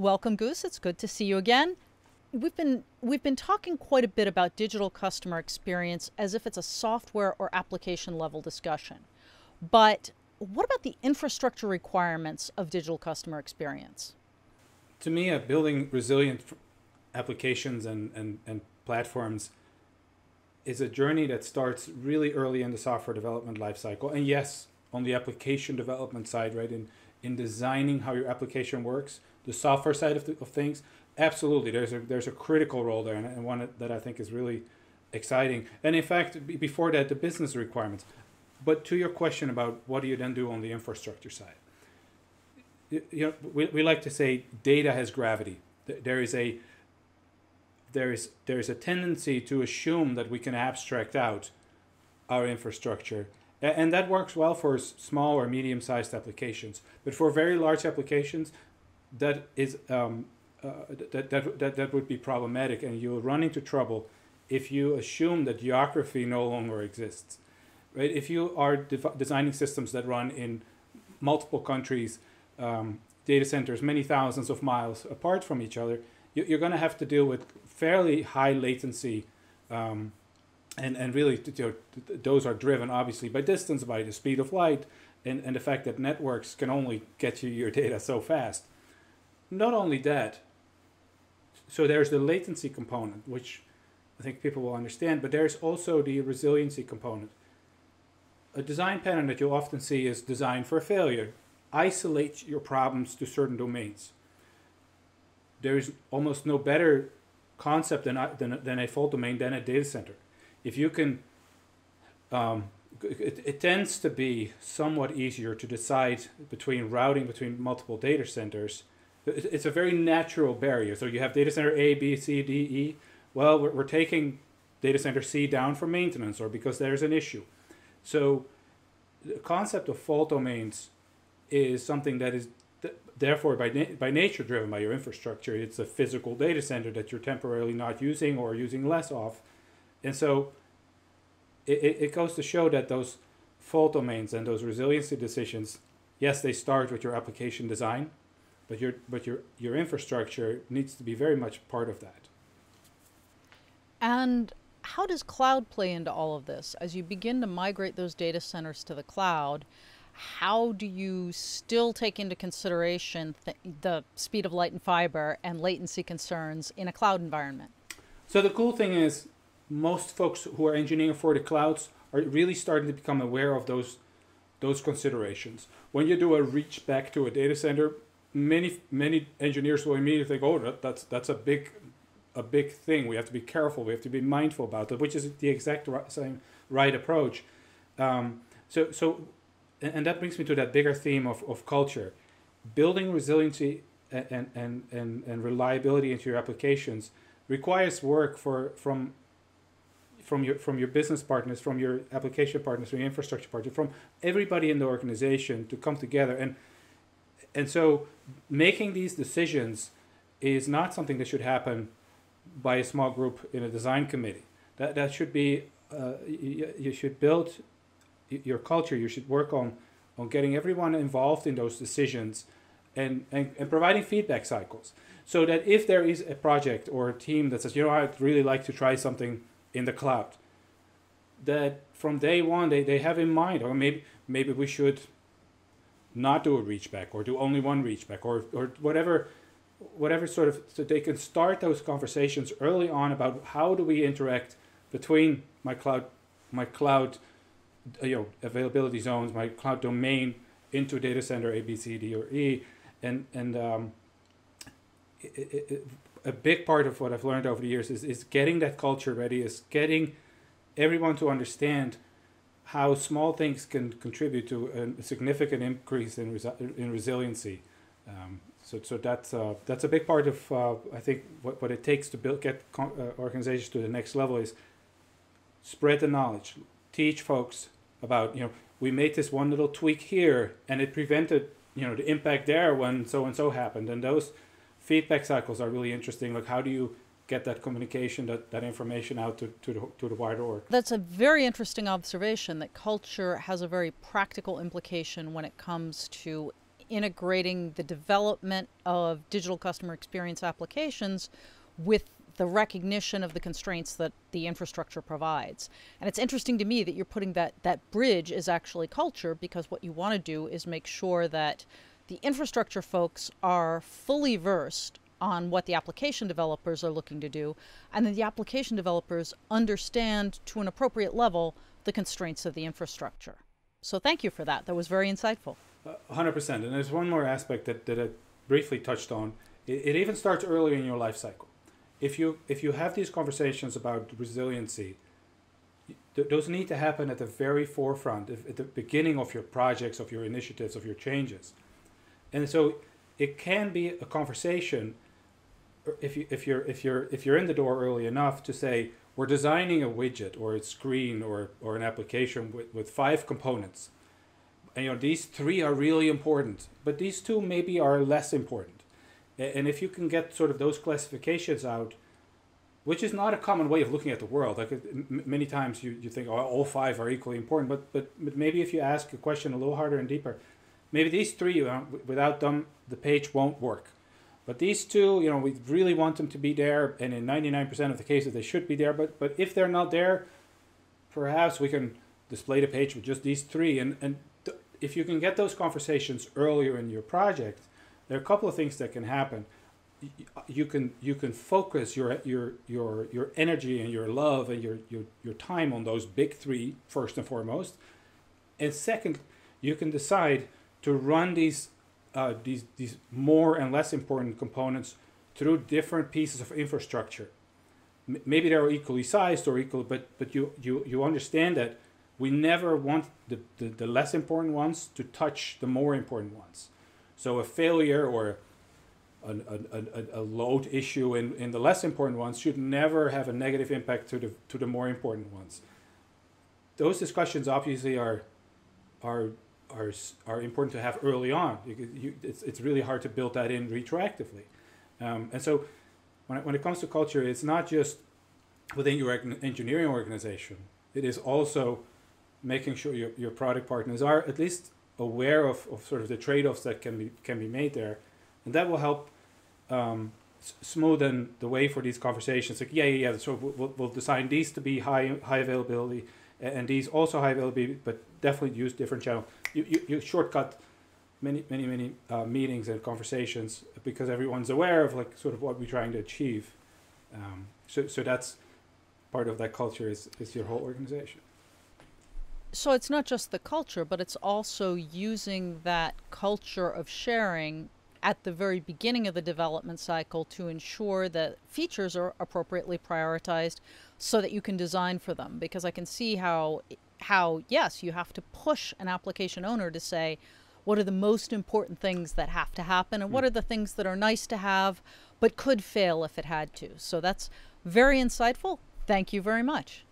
Welcome, Guus. It's good to see you again. We've been we've been talking quite a bit about digital customer experience as if it's a software or application level discussion. But what about the infrastructure requirements of digital customer experience? To me, uh, building resilient applications and, and, and platforms is a journey that starts really early in the software development lifecycle. And yes, on the application development side, right, in, in designing how your application works, the software side of, the, of things, absolutely, there's a, there's a critical role there, and, and one that I think is really exciting. And in fact, before that, the business requirements. But to your question about what do you then do on the infrastructure side, you, you know, we, we like to say data has gravity. There is a there is there is a tendency to assume that we can abstract out our infrastructure and that works well for small or medium sized applications but for very large applications that is um, uh, that, that, that, that would be problematic and you'll run into trouble if you assume that geography no longer exists right? If you are designing systems that run in multiple countries um, data centers many thousands of miles apart from each other you, are going to have to deal with fairly high latency um, and, and really you know, those are driven obviously by distance by the speed of light and, and the fact that networks can only get you your data so fast not only that so there's the latency component which i think people will understand but there's also the resiliency component a design pattern that you'll often see is designed for failure isolate your problems to certain domains there's almost no better concept than, than, than a fault domain than a data center. If you can, um, it, it tends to be somewhat easier to decide between routing between multiple data centers. It's a very natural barrier. So you have data center A, B, C, D, E. Well, we're, we're taking data center C down for maintenance or because there's an issue. So the concept of fault domains is something that is therefore by, na- by nature driven by your infrastructure it's a physical data center that you're temporarily not using or using less of and so it, it goes to show that those fault domains and those resiliency decisions yes they start with your application design but your but your your infrastructure needs to be very much part of that and how does cloud play into all of this as you begin to migrate those data centers to the cloud how do you still take into consideration th- the speed of light and fiber and latency concerns in a cloud environment? So the cool thing is most folks who are engineering for the clouds are really starting to become aware of those those considerations. When you do a reach back to a data center, many many engineers will immediately think, "Oh, that, that's that's a big a big thing. We have to be careful. We have to be mindful about it, which is the exact right, same right approach. Um, so so and that brings me to that bigger theme of, of culture. Building resiliency and, and, and, and reliability into your applications requires work for from from your from your business partners, from your application partners, from your infrastructure partners, from everybody in the organization to come together and and so making these decisions is not something that should happen by a small group in a design committee. That that should be uh, you, you should build your culture. You should work on on getting everyone involved in those decisions and, and, and providing feedback cycles so that if there is a project or a team that says, you know, I'd really like to try something in the cloud, that from day one they, they have in mind, or maybe maybe we should not do a reach back or do only one reach back or, or whatever whatever sort of so they can start those conversations early on about how do we interact between my cloud my cloud you know availability zones, my cloud domain into data center A, B, C, D, or E, and and um, it, it, a big part of what I've learned over the years is is getting that culture ready, is getting everyone to understand how small things can contribute to a significant increase in resi- in resiliency. Um, so, so that's uh, that's a big part of uh, I think what, what it takes to build get uh, organizations to the next level is spread the knowledge, teach folks about you know we made this one little tweak here and it prevented you know the impact there when so and so happened and those feedback cycles are really interesting like how do you get that communication that, that information out to, to, the, to the wider org that's a very interesting observation that culture has a very practical implication when it comes to integrating the development of digital customer experience applications with the recognition of the constraints that the infrastructure provides. And it's interesting to me that you're putting that that bridge is actually culture because what you want to do is make sure that the infrastructure folks are fully versed on what the application developers are looking to do, and then the application developers understand to an appropriate level the constraints of the infrastructure. So thank you for that. That was very insightful. Uh, 100%. And there's one more aspect that, that I briefly touched on. It, it even starts earlier in your life cycle. If you, if you have these conversations about resiliency, th- those need to happen at the very forefront, at the beginning of your projects, of your initiatives, of your changes. And so it can be a conversation if you if you're if you're if you're in the door early enough to say we're designing a widget or a screen or or an application with, with five components and you know these three are really important but these two maybe are less important. And if you can get sort of those classifications out which is not a common way of looking at the world like many times you, you think oh, all five are equally important but, but but maybe if you ask a question a little harder and deeper maybe these three uh, without them the page won't work but these two, you know, we really want them to be there, and in 99% of the cases, they should be there. But but if they're not there, perhaps we can display the page with just these three. And and th- if you can get those conversations earlier in your project, there are a couple of things that can happen. Uh, you can you can focus your your your your energy and your love and your your your time on those big three first and foremost, and second, you can decide to run these uh, these these more and less important components through different pieces of infrastructure. M- maybe they're equally sized or equal, but but you you you understand that we never want the, the, the less important ones to touch the more important ones. So a failure or a, a, a, a load issue in, in the less important ones should never have a negative impact to the to the more important ones. Those discussions obviously are are are, are important to have early on. You, you, it's, it's really hard to build that in retroactively. Um, and so when it, when it comes to culture, it's not just within your engineering organization, it is also making sure your, your product partners are at least aware of, of sort of the trade-offs that can be can be made there, and that will help um, smoothen the way for these conversations. Like yeah, yeah, yeah. So we'll, we'll design these to be high high availability, and these also high availability, but definitely use different channel you, you, you shortcut many many many uh, meetings and conversations because everyone's aware of like sort of what we're trying to achieve. Um, so so that's part of that culture is is your whole organization. So it's not just the culture, but it's also using that culture of sharing at the very beginning of the development cycle to ensure that features are appropriately prioritized so that you can design for them because I can see how how, yes, you have to push an application owner to say, what are the most important things that have to happen and what hmm. are the things that are nice to have but could fail if it had to. So that's very insightful. Thank you very much.